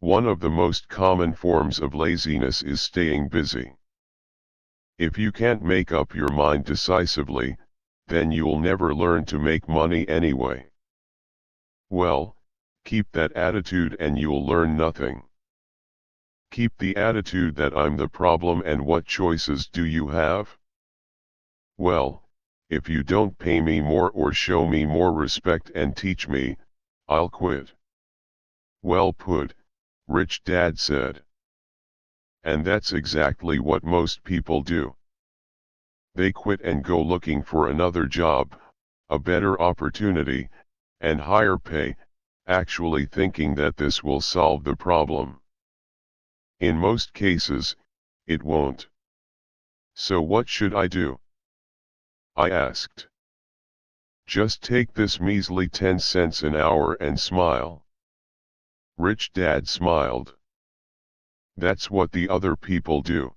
One of the most common forms of laziness is staying busy. If you can't make up your mind decisively, then you'll never learn to make money anyway. Well, keep that attitude and you'll learn nothing. Keep the attitude that I'm the problem and what choices do you have? Well, if you don't pay me more or show me more respect and teach me, I'll quit. Well put, Rich Dad said. And that's exactly what most people do. They quit and go looking for another job, a better opportunity, and higher pay, actually thinking that this will solve the problem. In most cases, it won't. So what should I do? I asked. Just take this measly 10 cents an hour and smile. Rich Dad smiled. That's what the other people do.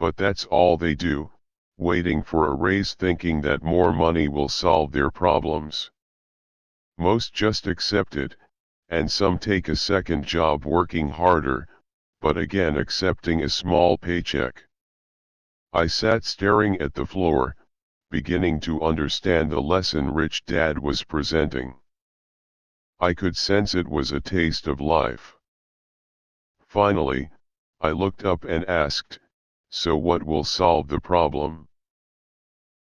But that's all they do, waiting for a raise thinking that more money will solve their problems. Most just accept it, and some take a second job working harder, but again accepting a small paycheck. I sat staring at the floor, beginning to understand the lesson Rich Dad was presenting. I could sense it was a taste of life. Finally, I looked up and asked, so what will solve the problem?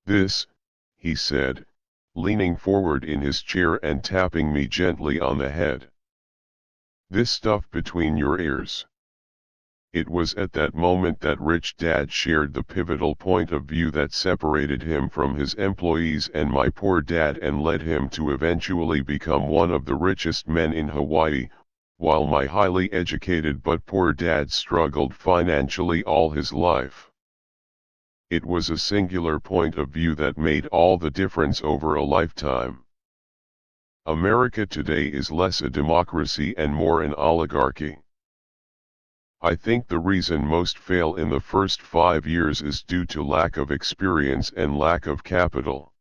This, he said, leaning forward in his chair and tapping me gently on the head. This stuff between your ears. It was at that moment that Rich Dad shared the pivotal point of view that separated him from his employees and my poor dad and led him to eventually become one of the richest men in Hawaii, while my highly educated but poor dad struggled financially all his life. It was a singular point of view that made all the difference over a lifetime. America today is less a democracy and more an oligarchy. I think the reason most fail in the first five years is due to lack of experience and lack of capital.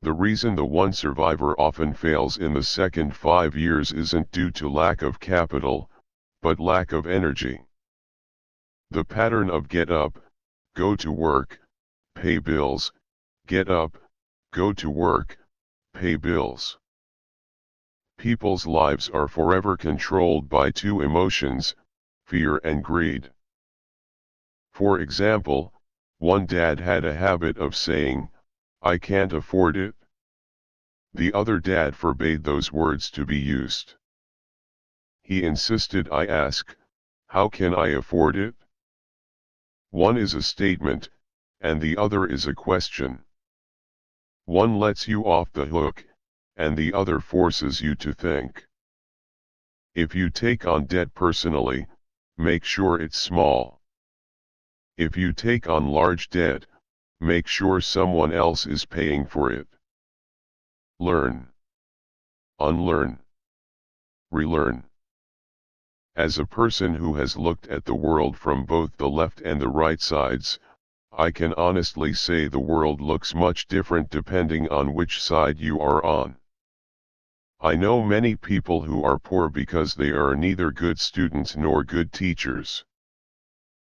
The reason the one survivor often fails in the second five years isn't due to lack of capital, but lack of energy. The pattern of get up, go to work, pay bills, get up, go to work, pay bills. People's lives are forever controlled by two emotions, fear and greed. For example, one dad had a habit of saying, I can't afford it. The other dad forbade those words to be used. He insisted I ask, how can I afford it? One is a statement, and the other is a question. One lets you off the hook, and the other forces you to think. If you take on debt personally, make sure it's small. If you take on large debt, make sure someone else is paying for it. Learn. Unlearn. Relearn. As a person who has looked at the world from both the left and the right sides, I can honestly say the world looks much different depending on which side you are on. I know many people who are poor because they are neither good students nor good teachers.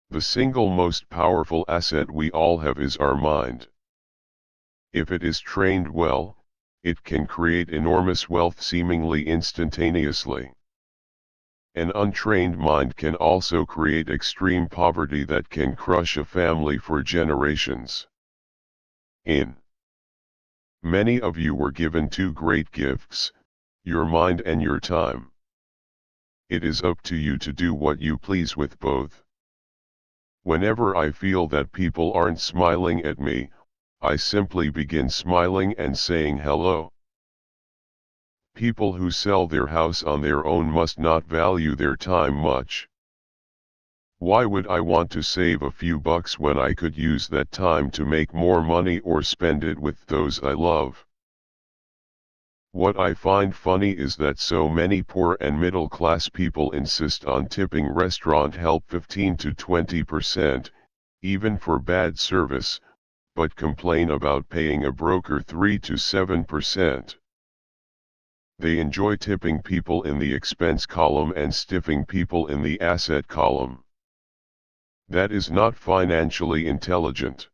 The single most powerful asset we all have is our mind. If it is trained well, it can create enormous wealth seemingly instantaneously. An untrained mind can also create extreme poverty that can crush a family for generations. In Many of you were given two great gifts, your mind and your time. It is up to you to do what you please with both. Whenever I feel that people aren't smiling at me, I simply begin smiling and saying hello. People who sell their house on their own must not value their time much. Why would I want to save a few bucks when I could use that time to make more money or spend it with those I love? What I find funny is that so many poor and middle class people insist on tipping restaurant help 15 to 20%, even for bad service, but complain about paying a broker 3 to 7%. They enjoy tipping people in the expense column and stiffing people in the asset column. That is not financially intelligent.